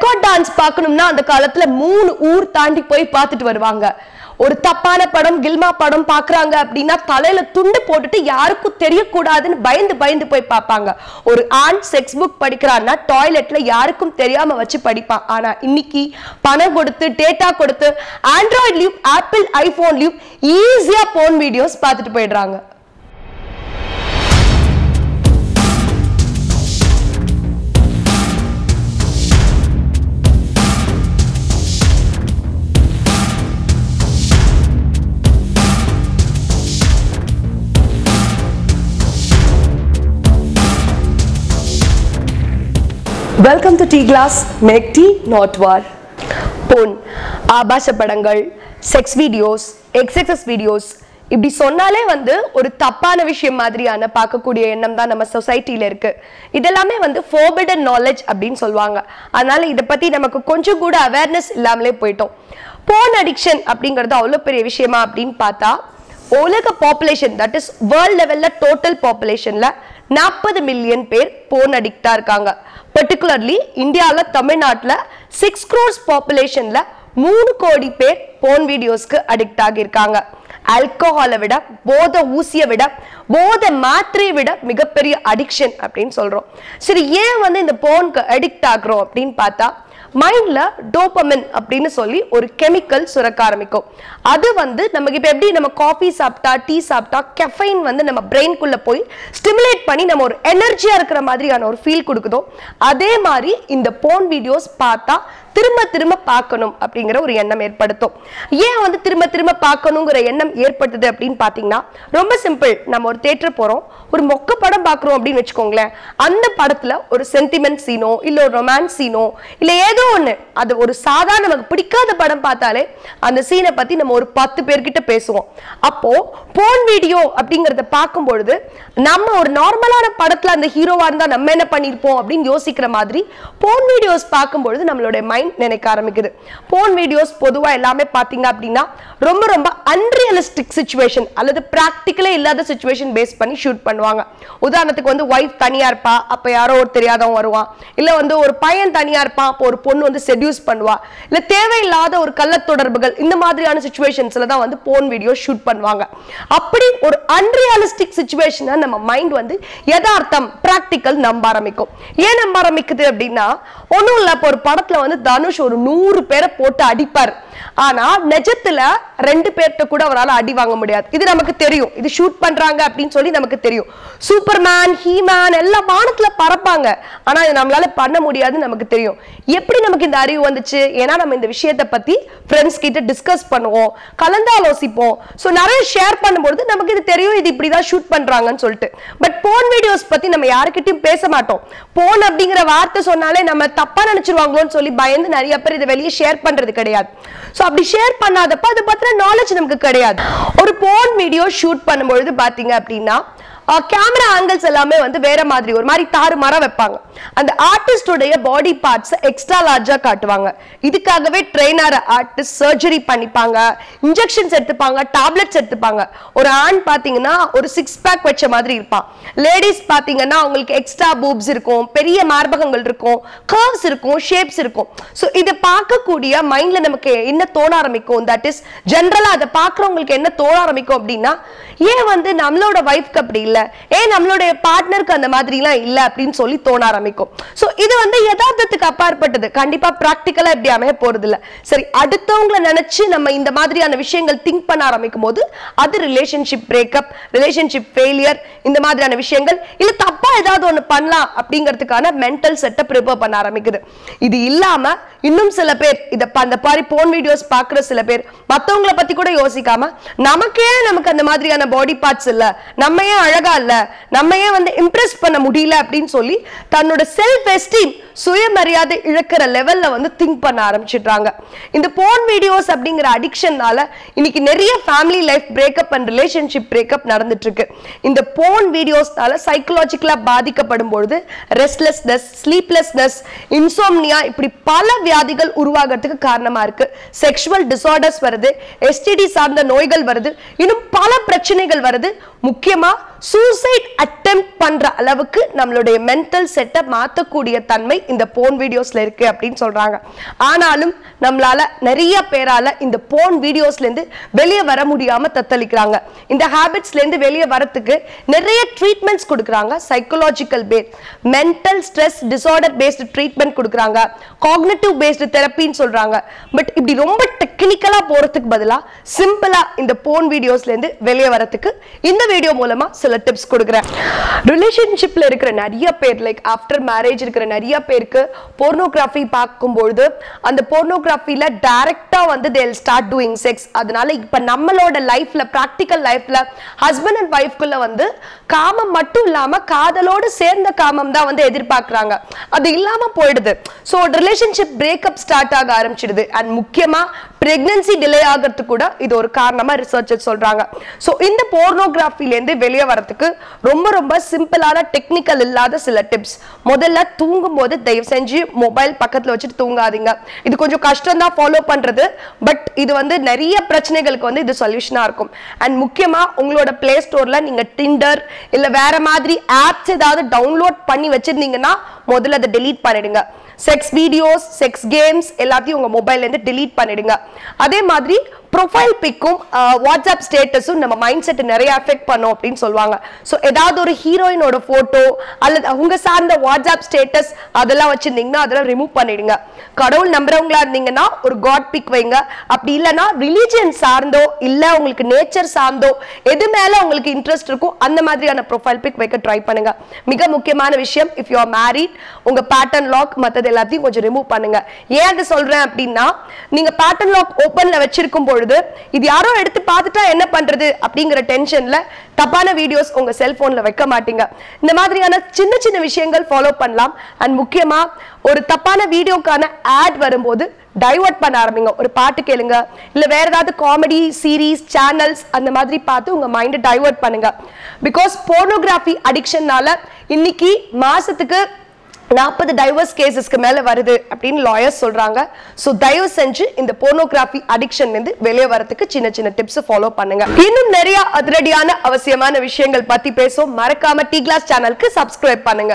Record dance பார்க்கணும்னா அந்த காலத்துல மூணு ஊர் தாண்டி போய் பார்த்துட்டு வருவாங்க. ஒரு தப்பான படம் கில்மா படம் பாக்குறாங்க அப்படின்னா தலையில துண்டு போட்டுட்டு யாருக்கும் தெரியக்கூடாதுன்னு பயந்து பயந்து போய் பார்ப்பாங்க. ஒரு ஆண் செக்ஸ் புக் படிக்கிறான்னா டாய்லெட்ல யாருக்கும் தெரியாம வச்சு படிப்பான். ஆனா இன்னைக்கு பணம் கொடுத்து டேட்டா கொடுத்து ஆண்ட்ராய்ட்லயும் ஆப்பிள் ஐபோன்லயும் ஈஸியா போன் வீடியோஸ் பார்த்துட்டு போயிடுறாங்க. Welcome to tea glass make tea not war porn ஆபாச படங்கள் செக்ஸ் வீடியோஸ் எக்ஸெக்ஸஸ் வீடியோஸ் இப்படி சொன்னாலே வந்து ஒரு தப்பான விஷயம் மாதிரியான பார்க்கக்கூடிய எண்ணம் தான் நம்ம சொசைட்டியில் இருக்கு. இதெல்லாமே வந்து ஃபோர்பிடன் நாலேஜ் அப்படின்னு சொல்லுவாங்க. அதனால இதை பத்தி நமக்கு கொஞ்சம் கூட அவேர்னஸ் இல்லாமலே போயிட்டோம். போன் அடிக்ஷன் அப்படிங்கிறது அவ்வளோ பெரிய விஷயமா அப்படின்னு பார்த்தா உலக பாப்புலேஷன் தட் இஸ் வேர்ல்ட் லெவலில் டோட்டல் பாப்புலேஷனில் நாற்பது மில்லியன் பேர் போன் அடிக்டா இருக்காங்க. பர்டிகுலர்லி இந்தியாவில் தமிழ்நாட்டில் சிக்ஸ் க்ரோர்ஸ் பாப்புலேஷன்ல மூணு கோடி பேர் போன் வீடியோஸ்க்கு அடிக்ட் ஆகியிருக்காங்க. ஆல்கோஹாலை விட போத ஊசியை விட போத மாத்திரையை விட மிகப்பெரிய அடிக்ஷன் அப்படின்னு சொல்றோம். சரி ஏன் வந்து இந்த போனுக்கு அடிக்ட் ஆகுறோம் அப்படின்னு பார்த்தா மைண்ட்ல டோப்பமின் அப்படின்னு சொல்லி ஒரு கெமிக்கல் சுரக்க ஆரம்பிக்கும். அது வந்து நமக்கு இப்போ எப்படி நம்ம காஃபி சாப்பிட்டா டீ சாப்பிட்டா கெஃபைன் வந்து நம்ம பிரெயின்குள்ளே போய் ஸ்டிமுலேட் பண்ணி நம்ம ஒரு எனர்ஜியா இருக்கிற மாதிரியான ஒரு ஃபீல் கொடுக்குதோ அதே மாதிரி இந்த போன் வீடியோஸ் பார்த்தா திரும்ப திரும்ப பார்க்கணும் அப்படிங்கிற ஒரு எண்ணம் ஏற்படுத்தும். ஏன் வந்து திரும்ப திரும்ப பார்க்கணுங்கிற எண்ணம் ஏற்படுத்துது அப்படின்னு பார்த்தீங்கன்னா ரொம்ப சிம்பிள் நம்ம ஒரு தேட்டர் போறோம் ஒரு மொக்க படம் பார்க்குறோம் அப்படின்னு வச்சுக்கோங்களேன் அந்த படத்துல ஒரு சென்டிமெண்ட் சீனோ இல்ல ஒரு ரொமான்ஸ் சீனோ இல்லை ஏதோ ஏதோ ஒன்று அது ஒரு சாதாரண நமக்கு பிடிக்காத படம் பார்த்தாலே அந்த சீனை பற்றி நம்ம ஒரு பத்து பேர்கிட்ட பேசுவோம். அப்போது போன் வீடியோ அப்படிங்கிறத பார்க்கும் பொழுது நம்ம ஒரு நார்மலான படத்தில் அந்த ஹீரோவாக இருந்தால் நம்ம என்ன பண்ணியிருப்போம் அப்படின்னு யோசிக்கிற மாதிரி போன் வீடியோஸ் பார்க்கும்பொழுது நம்மளுடைய மைண்ட் நினைக்க ஆரம்பிக்குது. போன் வீடியோஸ் பொதுவாக எல்லாமே பார்த்தீங்க அப்படின்னா ரொம்ப ரொம்ப அன்ரியலிஸ்டிக் சுச்சுவேஷன் அல்லது ப்ராக்டிக்கலே இல்லாத சுச்சுவேஷன் பேஸ் பண்ணி ஷூட் பண்ணுவாங்க. உதாரணத்துக்கு வந்து ஒய்ஃப் தனியாக இருப்பா அப்போ யாரோ ஒரு தெரியாதவன் வருவான். இல்லை வந்து ஒரு பையன் தனியாக இருப்பான் அப்போ ஒரு பொண்ணு வந்து செடியூஸ் பண்ணுவா. இல்ல தேவையில்லாத ஒரு கள்ள தொடர்புகள் இந்த மாதிரியான சுச்சுவேஷன்ஸ்ல தான் வந்து போன் வீடியோ ஷூட் பண்ணுவாங்க. அப்படி ஒரு அன்ரியலிஸ்டிக் சுச்சுவேஷனை நம்ம மைண்ட் வந்து யதார்த்தம் பிராக்டிக்கல் நம்ப ஆரம்பிக்கும். ஏன் நம்ப ஆரம்பிக்குது அப்படின்னா ஒன்னும் இல்ல இப்போ ஒரு படத்துல வந்து தனுஷ் ஒரு நூறு பேரை போட்டு அடிப்பார். ஆனா நிஜத்துல ரெண்டு பேர்கிட்ட கூட அவரால் அடி வாங்க முடியாது. இது நமக்கு தெரியும். இது ஷூட் பண்றாங்க அப்படின்னு சொல்லி நமக்கு தெரியும். சூப்பர்மேன் ஹீமேன் எல்லாம் வானத்துல பறப்பாங்க. ஆனா இது நம்மளால பண்ண முடியாதுன்னு நமக்கு தெரியும். எப்படி நமக்கு இந்த அறிவு வந்துச்சு? ஏன்னா நம்ம இந்த விஷயத்தை பத்தி ஃப்ரெண்ட்ஸ் கிட்ட டிஸ்கஸ் பண்ணுவோம். கலந்து ஆலோசிப்போம் ஸோ நிறைய ஷேர் பண்ணும்போது நமக்கு இது தெரியும். இது இப்படிதான் ஷூட் பண்றாங்கன்னு சொல்லிட்டு. பட் போன் வீடியோஸ் பத்தி நம்ம யாருக்கிட்டையும் பேச மாட்டோம். போன் அப்படிங்கிற வார்த்தை சொன்னாலே நம்ம தப்பா நினைச்சிருவாங்களோன்னு சொல்லி பயந்து நிறைய பேர் இதை வெளியே ஷேர் பண்றது கிடையாது. ஸோ அப்படி ஷேர் பண்ணாதப்ப அதை பத்தின நாலேஜ் நமக்கு கிடையாது. ஒரு போன் வீடியோ ஷூட் பண்ணும்பொழுது பாத்தீங்க அப்படின்னா கேமரா ஆங்கிள்ஸ் எல்லாமே வந்து வேற மாதிரி ஒரு மாதிரி தாறு வைப்பாங்க. அந்த ஆர்டிஸ்டோடைய பாடி பார்ட்ஸ் எக்ஸ்ட்ரா லார்ஜா காட்டுவாங்க. இதுக்காகவே ட்ரெயினர் ஆர்டிஸ்ட் சர்ஜரி பண்ணிப்பாங்க. இன்ஜெக்ஷன்ஸ் எடுத்துப்பாங்க டேப்லெட்ஸ் எடுத்துப்பாங்க. ஒரு ஆண் பாத்தீங்கன்னா ஒரு சிக்ஸ் பேக் வச்ச மாதிரி இருப்பான். லேடிஸ் பாத்தீங்கன்னா அவங்களுக்கு எக்ஸ்ட்ரா பூப்ஸ் இருக்கும் பெரிய மார்பகங்கள் இருக்கும் கர்வ்ஸ் இருக்கும் ஷேப்ஸ் இருக்கும். ஸோ இதை பார்க்கக்கூடிய மைண்ட்ல நமக்கு என்ன தோண ஆரம்பிக்கும்? தட் இஸ் ஜென்ரலா அதை பார்க்குறவங்களுக்கு என்ன தோண ஆரம்பிக்கும் அப்படின்னா ஏன் வந்து நம்மளோட ஒய்ஃப்க்கு அப்படி இல்லை? ஏன் நம்மளுடைய பார்ட்னருக்கு அந்த மாதிரிலாம் இல்லை அப்படின்னு சொல்லி தோண ஆரம்பிக்கும். ஸோ இது வந்து யதார்த்தத்துக்கு அப்பாற்பட்டது. கண்டிப்பா ப்ராக்டிக்கலா இப்படி அமைய போறது இல்ல சரி அடுத்தவங்களை நினைச்சு நம்ம இந்த மாதிரியான விஷயங்கள் திங்க் பண்ண ஆரம்பிக்கும் போது அது ரிலேஷன்ஷிப் பிரேக்கப் ரிலேஷன்ஷிப் ஃபெயிலியர் இந்த மாதிரியான விஷயங்கள் இல்ல தப்பா ஏதாவது ஒண்ணு பண்ணலாம் அப்படிங்கிறதுக்கான மென்டல் செட்டை ப்ரிப்பேர் பண்ண ஆரம்பிக்குது. இது இல்லாம இன்னும் சில பேர் இத அந்த மாதிரி போன் வீடியோஸ் பாக்குற சில பேர் மத்தவங்கள பத்தி கூட யோசிக்காம நமக்கே நமக்கு அந்த மாதிரியான பாடி பார்ட்ஸ் இல்ல. நம்ம ஏன் அழகா இல்ல. நம்ம ஏன் வந்து இம்ப்ரெஸ் பண்ண முடியல அப்படின்னு சொல்லி தன்னோட செல்ஃப் எஸ்டீம் சுயமரியாதை இழக்கிற லெவல்ல வந்து திங்க் பண்ண ஆரம்பிச்சிடுறாங்க. இந்த போன் வீடியோஸ் அப்படிங்கிற அடிக்ஷன்னால இன்னைக்கு நிறைய family life breakup and relationship breakup நடந்துட்டு இருக்கு இந்த போன் வீடியோஸ்னால சைக்கலாஜிக்கலா பாதிக்கப்படும் பொழுது ரெஸ்ட்லெஸ்னஸ் ஸ்லீப்லெஸ்னஸ் இன்சோம்னியா இப்படி பல வியாதிகள் உருவாகிறதுக்கு காரணமா இருக்கு. செக்ஷுவல் டிசார்டர்ஸ் வருது எஸ்டிடி சார்ந்த நோய்கள் வருது இன்னும் பல பிரச்சனைகள் வருது. முக்கியமா சூசைட் அட்டெம்ப்ட் பண்ற அளவுக்கு நம்மளுடைய மென்டல் செட்டை மாத்தக்கூடிய தன்மை இந்த போன் வீடியோஸ்ல இருக்கு அப்படின்னு சொல்றாங்க. ஆனாலும் நம்மளால நிறைய பேரால இந்த போன் வீடியோஸ்ல இருந்து வெளியே வர முடியாம தத்தளிக்கிறாங்க. இந்த ஹாபிட்ஸ்ல இருந்து வெளியே வரத்துக்கு நிறைய ட்ரீட்மெண்ட்ஸ் கொடுக்குறாங்க. Psychological base mental stress disorder based treatment கொடுக்குறாங்க. காக்னட்டிவ் பேஸ்டு தெரப்பின்னு சொல்றாங்க. பட் இப்படி ரொம்ப டெக்னிக்கலா போறதுக்கு பதிலா சிம்பிளா இந்த போன் வீடியோஸ்ல இருந்து வெளியே வரத்துக்கு இந்த வீடியோ மூலமா சில டிப்ஸ் கொடுக்குறேன். ரிலேஷன்ஷிப்ல இருக்கிற நிறைய பேர் லைக் ஆஃப்டர் மேரேஜ் இருக்கிற நிறைய பேருக்கு போர்னோகிராஃபி பார்க்கும்பொழுது அந்த போர்னோகிராஃபியில் டைரக்டா வந்து தேல் ஸ்டார்ட் டூயிங் செக்ஸ் அதனால இப்போ நம்மளோட லைஃப்ல ப்ராக்டிக்கல் லைஃப்ல ஹஸ்பண்ட் அண்ட் ஒய்ஃப்குள்ளே வந்து காமம் மட்டும் இல்லாம காதலோடு சேர்ந்த காமம் தான் வந்து எதிர்பார்க்குறாங்க. அது இல்லாம போயிடுது. ஸோ ரிலேஷன்ஷிப் பிரேக்கப் ஸ்டார்ட் ஆக ஆரம்பிச்சிடுது. அண்ட் முக்கியமா பிரெக்னன்சி டிலே ஆகிறதுக்கு கூட இது ஒரு காரணமா ரிசர்ச்சர் சொல்றாங்க. ஸோ இந்த போர்னோகிராஃபிலேருந்து வெளியே வரதுக்கு ரொம்ப ரொம்ப சிம்பிளான டெக்னிக்கல் இல்லாத சில டிப்ஸ் முதல்ல தூங்கும் போது தயவு செஞ்சு மொபைல் பக்கத்தில் வச்சுட்டு தூங்காதீங்க. இது கொஞ்சம் கஷ்டம் தான் ஃபாலோ பண்றது. பட் இது வந்து நிறைய பிரச்சனைகளுக்கு வந்து இது சொல்யூஷனா இருக்கும். அண்ட் முக்கியமா உங்களோட பிளே ஸ்டோர்ல நீங்க டிண்டர் இல்ல வேற மாதிரி ஆப்ஸ் ஏதாவது டவுன்லோட் பண்ணி வச்சிருந்தீங்கன்னா முதல்ல அதை டெலீட் பண்ணிடுங்க. செக்ஸ் வீடியோஸ் செக்ஸ் கேம்ஸ் எல்லாத்தையும் உங்க மொபைல்லேருந்து இருந்து delete பண்ணிடுங்க. அதே மாதிரி ப்ரொஃபைல் பிக்கும் வாட்ஸ்அப் ஸ்டேட்டஸும் நம்ம மைண்ட் செட் நிறைய அஃபெக்ட் பண்ணும் அப்படின்னு சொல்லுவாங்க. ஸோ ஏதாவது ஒரு ஹீரோயினோட ஃபோட்டோ அல்லது அவங்க சார்ந்த வாட்ஸ்அப் ஸ்டேட்டஸ் அதெல்லாம் வச்சுருந்தீங்கன்னா அதெல்லாம் ரிமூவ் பண்ணிடுங்க. கடவுள் நம்புறவங்களா இருந்தீங்கன்னா ஒரு காட் பிக் வைங்க. அப்படி இல்லைன்னா ரிலீஜியன் சார்ந்தோ இல்லை உங்களுக்கு நேச்சர் சார்ந்தோ எது மேலே உங்களுக்கு இன்ட்ரெஸ்ட் இருக்கோ அந்த மாதிரியான ப்ரொஃபைல் பிக் வைக்க ட்ரை பண்ணுங்க. மிக முக்கியமான விஷயம் இஃப் யூ ஆர் மேரிட் உங்க பேட்டர்ன் லாக் மற்றது எல்லாத்தையும் கொஞ்சம் ரிமூவ் பண்ணுங்க. ஏன் அது சொல்றேன் அப்படின்னா நீங்க பேட்டர்ன் லாக் ஓப்பன்ல வச்சிருக்கும் பொழுது இது யாரோ எடுத்து பார்த்துட்டா என்ன பண்றது? அப்படிங்கிற டென்ஷன்ல தப்பான வீடியோஸ் உங்க செல்போன்ல வைக்க மாட்டீங்க. இந்த மாதிரியான சின்ன சின்ன விஷயங்கள் ஃபாலோ பண்ணலாம். அண்ட் முக்கியமா ஒரு தப்பான வீடியோக்கான ஆட் வரும்போது டைவர்ட் பண்ண ஆரம்பிங்க. ஒரு பாட்டு கேளுங்க. இல்ல வேற ஏதாவது காமெடி சீரீஸ் சேனல்ஸ் அந்த மாதிரி பார்த்து உங்க மைண்டை டைவர்ட் பண்ணுங்க. பிகாஸ் போர்னோகிராஃபி அடிக்ஷன்னால இன்னைக்கு மாசத்துக்கு நாற்பது டைவர்ஸ் கேசஸ்க்கு மேல வருது அப்படின்னு லாயர்ஸ் சொல்றாங்க. ஸோ தயவு செஞ்சு இந்த போர்னோகிராஃபி அடிக்ஷன்லேருந்து வெளியே வரதுக்கு சின்ன சின்ன டிப்ஸ் ஃபாலோ பண்ணுங்க. இன்னும் நிறைய அதிரடியான அவசியமான விஷயங்கள் பத்தி பேசும் மறக்காம டி கிளாஸ் சேனலுக்கு சப்ஸ்கிரைப் பண்ணுங்க.